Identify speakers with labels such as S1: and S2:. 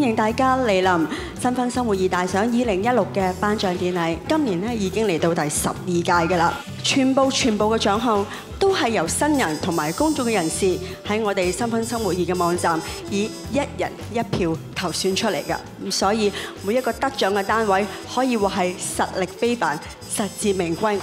S1: 欢迎大家莅臨新婚生活二大賞二零一六嘅頒獎典禮，今年咧已經嚟到第十二屆嘅啦。全部全部嘅獎項都係由新人同埋公眾嘅人士喺我哋新婚生活二嘅網站以一人一票投選出嚟嘅，咁所以每一個得獎嘅單位可以話係實力非凡、實至名歸。